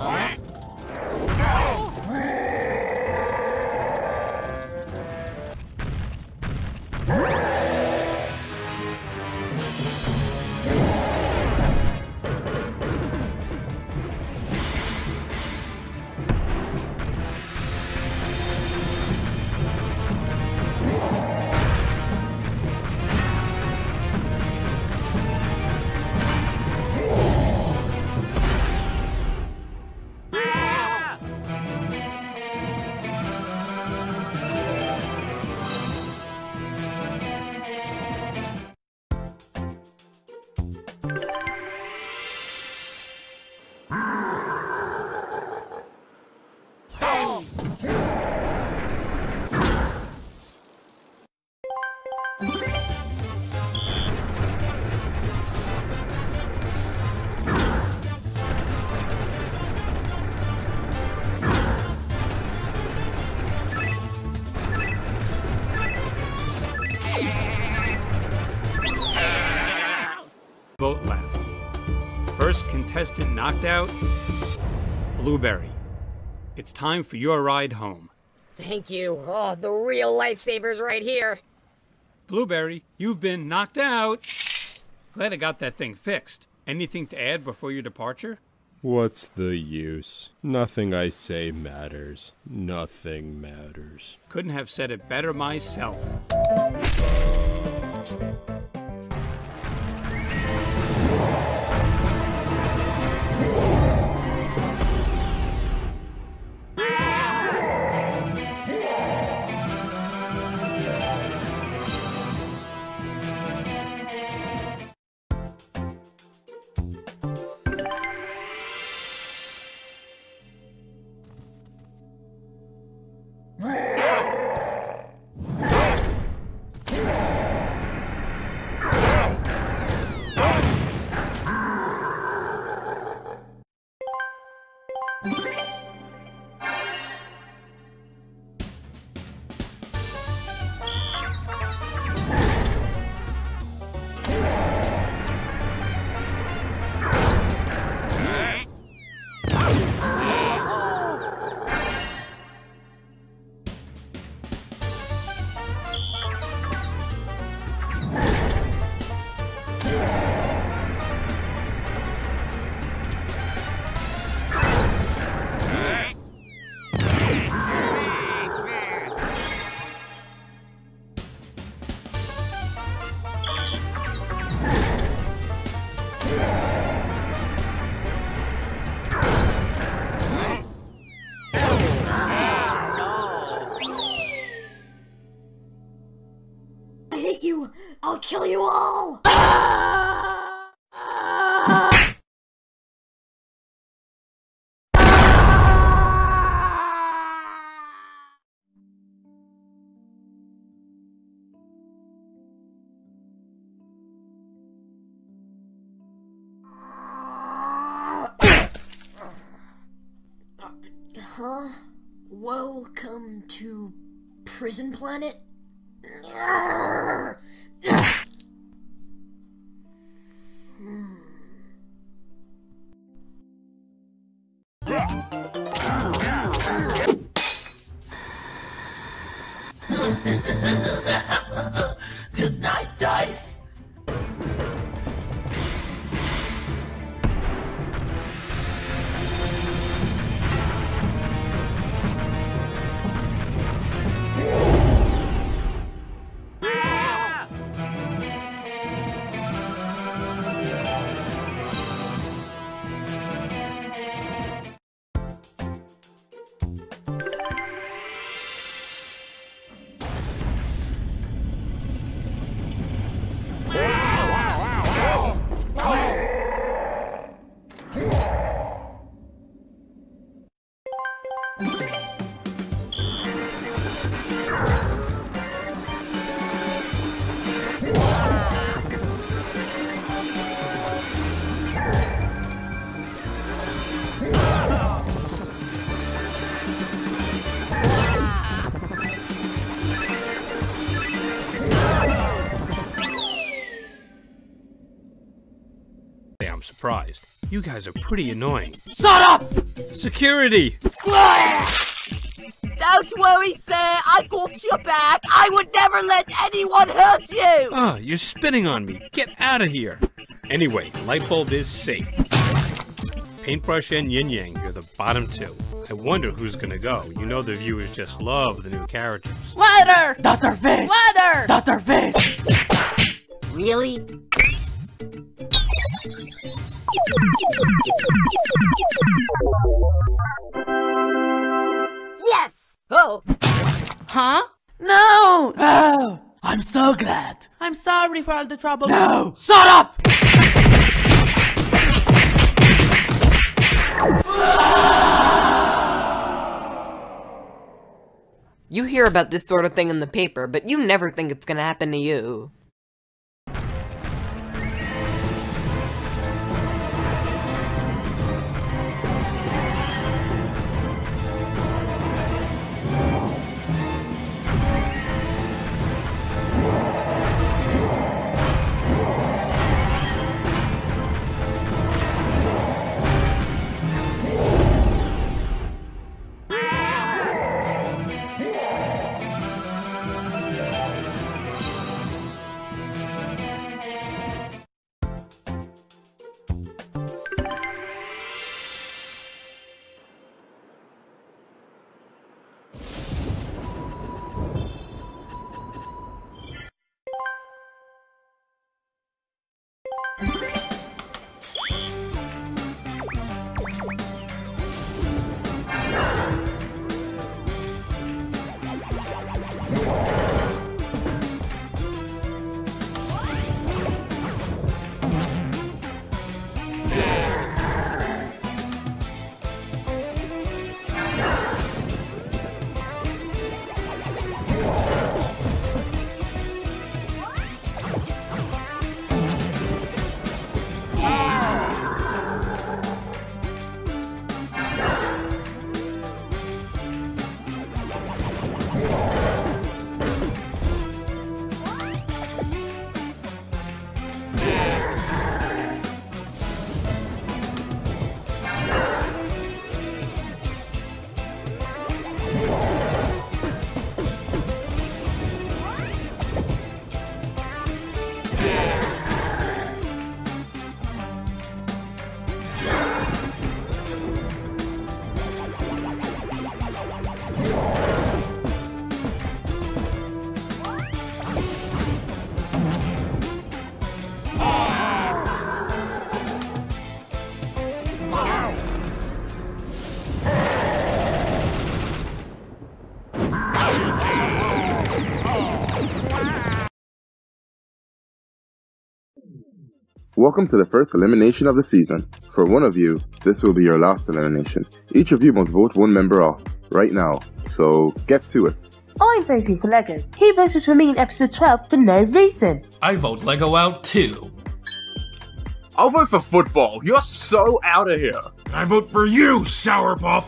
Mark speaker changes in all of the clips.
Speaker 1: Vote knocked out, Blueberry. It's time for your ride home.
Speaker 2: Thank you. Oh, the real lifesavers right here.
Speaker 1: Blueberry, you've been knocked out. Glad I got that thing fixed. Anything to add before your departure?
Speaker 3: What's the use? Nothing I say matters. Nothing matters.
Speaker 1: Couldn't have said it better myself.
Speaker 4: Huh? Welcome to Prison Planet?
Speaker 1: surprised. You guys are pretty annoying.
Speaker 5: Shut up!
Speaker 1: Security!
Speaker 6: Don't worry, sir. I got your back. I would never let anyone hurt you.
Speaker 1: Ah, you're spitting on me. Get out of here. Anyway, light bulb is safe. Paintbrush and Yin Yang, you're the bottom two. I wonder who's gonna go. You know the viewers just love the new characters.
Speaker 6: Ladder.
Speaker 5: Dr. Face!
Speaker 6: Ladder.
Speaker 5: Dr. Face!
Speaker 6: Really? Yes. Oh.
Speaker 7: Huh? No!
Speaker 5: Oh, I'm so glad.
Speaker 7: I'm sorry for all the trouble.
Speaker 5: No! Shut up!
Speaker 8: You hear about this sort of thing in the paper, but you never think it's gonna happen to you.
Speaker 9: Welcome to the first elimination of the season. For one of you, this will be your last elimination. Each of you must vote one member off, right now. So get to it.
Speaker 10: I'm voting for Lego. He voted for me in episode 12 for no reason.
Speaker 11: I vote Lego out too.
Speaker 12: I'll vote for football. You're so out of here.
Speaker 11: I vote for you, Sourpuff.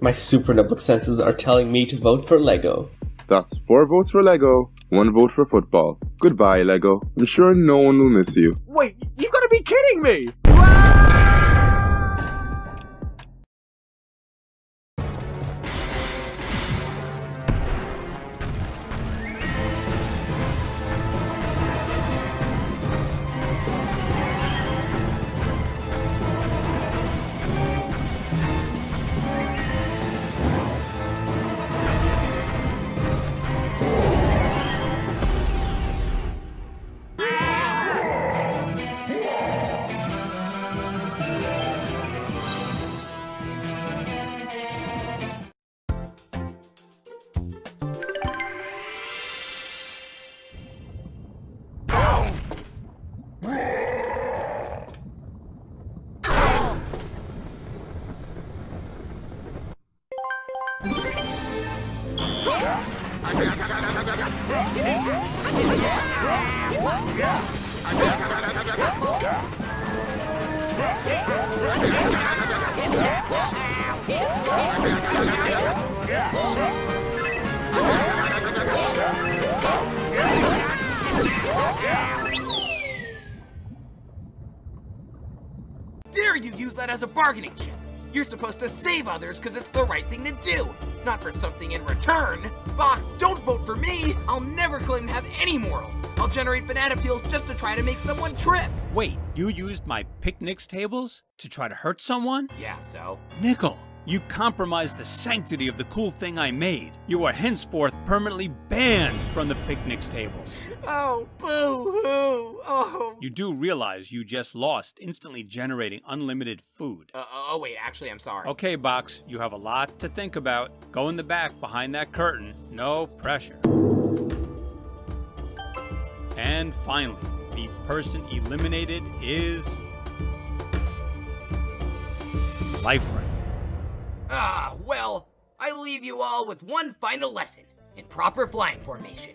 Speaker 13: My super notebook senses are telling me to vote for Lego.
Speaker 9: That's four votes for Lego, one vote for football. Goodbye, Lego. I'm sure no one will miss you.
Speaker 12: Wait, you've got to be kidding me!
Speaker 14: Dare you use that as a bargaining chip? You're supposed to save others because it's the right thing to do, not for something in return. Box, don't vote for me! I'll never claim to have any morals. I'll generate banana peels just to try to make someone trip.
Speaker 1: Wait, you used my picnics tables to try to hurt someone?
Speaker 14: Yeah, so?
Speaker 1: Nickel, you compromised the sanctity of the cool thing I made. You are henceforth permanently banned from the picnics tables.
Speaker 14: Oh, boo-hoo! Oh.
Speaker 1: You do realize you just lost, instantly generating unlimited food.
Speaker 14: Uh, oh, wait, actually, I'm sorry.
Speaker 1: Okay, Box, you have a lot to think about. Go in the back behind that curtain. No pressure. And finally, person eliminated is. Liferin.
Speaker 6: Ah, well, I leave you all with one final lesson in proper flying formation.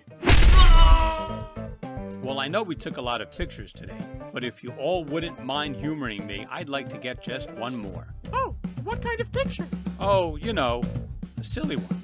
Speaker 1: Well, I know we took a lot of pictures today, but if you all wouldn't mind humoring me, I'd like to get just one more.
Speaker 15: Oh, what kind of picture?
Speaker 1: Oh, you know, a silly one.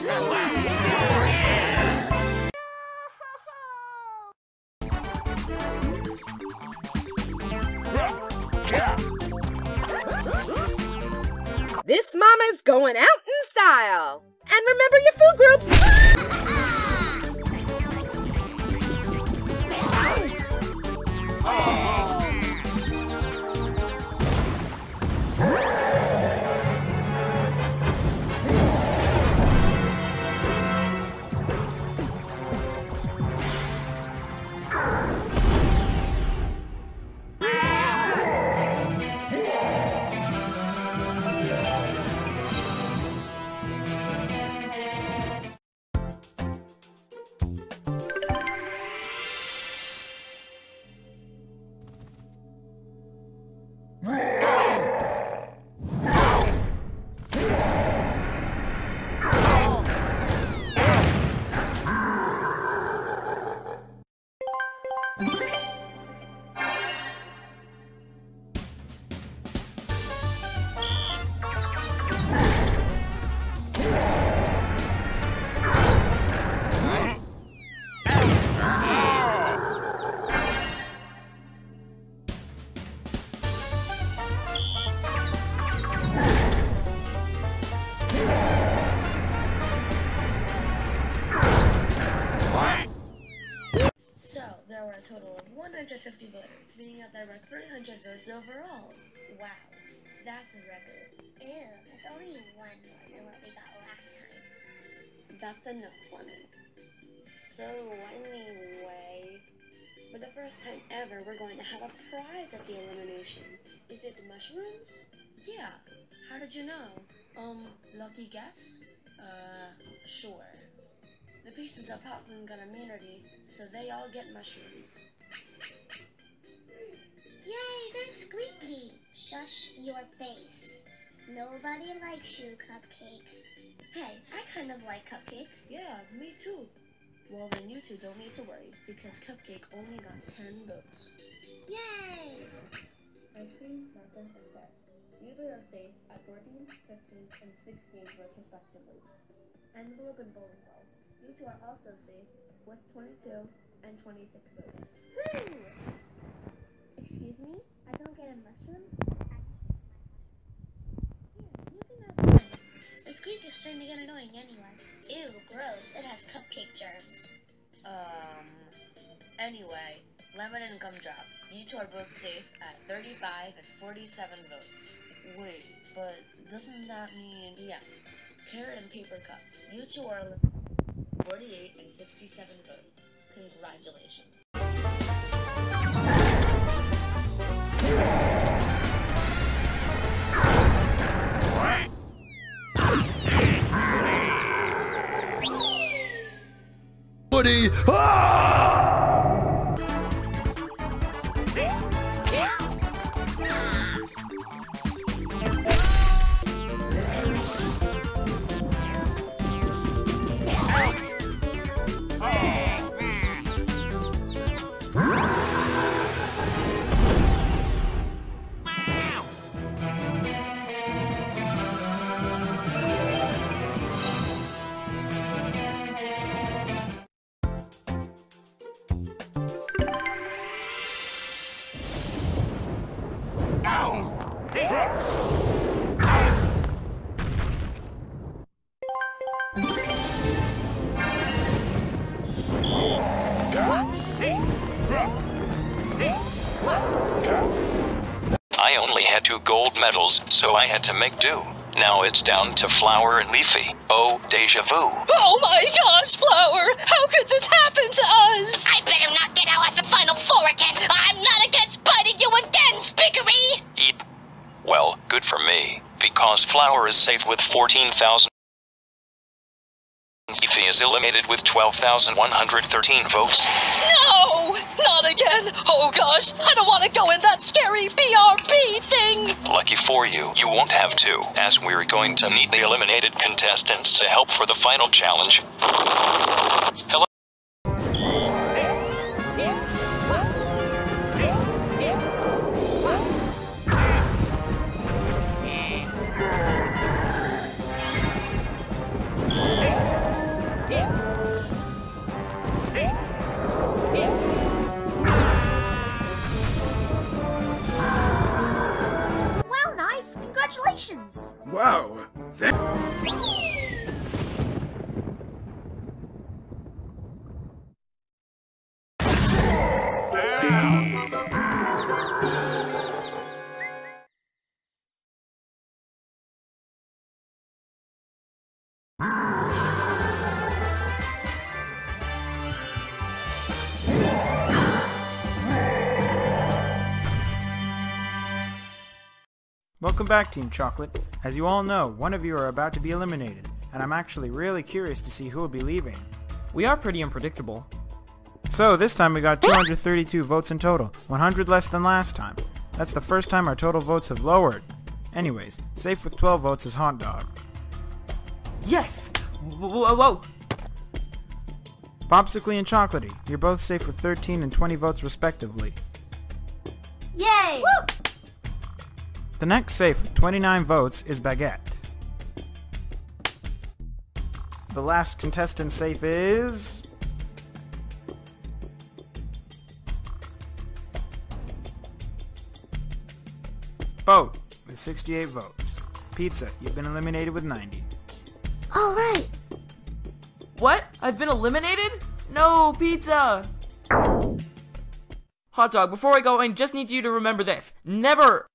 Speaker 16: This mama's going out in style. And remember your food groups.
Speaker 17: So, oh. Overall. Wow, that's a record.
Speaker 18: Ew, that's only one more than what we got last time.
Speaker 17: That's enough, Lemon. So, anyway, for the first time ever, we're going to have a prize at the elimination. Is it mushrooms? Yeah. How did you know? Um, lucky guess? Uh, sure. The pieces are from gun immunity, so they all get mushrooms.
Speaker 18: Yay, they're squeaky. Shush your face. Nobody likes you, Cupcake.
Speaker 17: Hey, I kind of like Cupcake. Yeah, me too. Well, then you two don't need to worry, because Cupcake only got 10 votes.
Speaker 18: Yay!
Speaker 17: Ice cream, Martha, and Fred. You three are safe at 14, 15, and 16 votes respectively. And the Logan Bowling Ball. You two are also safe with 22 and 26 votes.
Speaker 18: Woo! Excuse me? I don't get a mushroom?
Speaker 17: The squeak is starting to get annoying anyway.
Speaker 18: Ew, gross. It has cupcake germs.
Speaker 17: Um, anyway, Lemon and Gumdrop. You two are both safe at 35 and 47 votes. Wait, but doesn't that mean yes? Carrot and Paper Cup. You two are 48 and 67 votes. Congratulations.
Speaker 19: Woody!
Speaker 20: I only had two gold medals, so I had to make do. Now it's down to Flower and Leafy. Oh, deja vu.
Speaker 21: Oh my gosh, Flower! How could this happen to us?
Speaker 8: I better not get out at the final four again. I'm not against biting you again, Spickery!
Speaker 20: Eat. Well, good for me, because Flower is safe with 14,000. Leafy is eliminated with 12,113 votes.
Speaker 21: No! Not again! Oh gosh, I don't want to go in that scary BRB thing!
Speaker 20: Lucky for you, you won't have to, as we're going to need the eliminated contestants to help for the final challenge. Hello? Congratulations! Wow! Ah!
Speaker 19: Welcome back, Team Chocolate. As you all know, one of you are about to be eliminated, and I'm actually really curious to see who will be leaving.
Speaker 15: We are pretty unpredictable.
Speaker 19: So, this time we got 232 votes in total, 100 less than last time. That's the first time our total votes have lowered. Anyways, safe with 12 votes is Hot Dog.
Speaker 15: Yes! Whoa, whoa!
Speaker 19: Popsicle and Chocolatey, you're both safe with 13 and 20 votes respectively.
Speaker 8: Yay!
Speaker 19: The next safe with 29 votes is Baguette. The last contestant safe is... Boat, with 68 votes. Pizza, you've been eliminated with 90.
Speaker 8: All right.
Speaker 15: What? I've been eliminated? No, pizza! Hot dog, before I go, I just need you to remember this. Never!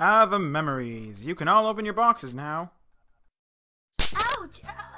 Speaker 19: Ah, the memories. You can all open your boxes now.
Speaker 8: Ouch! A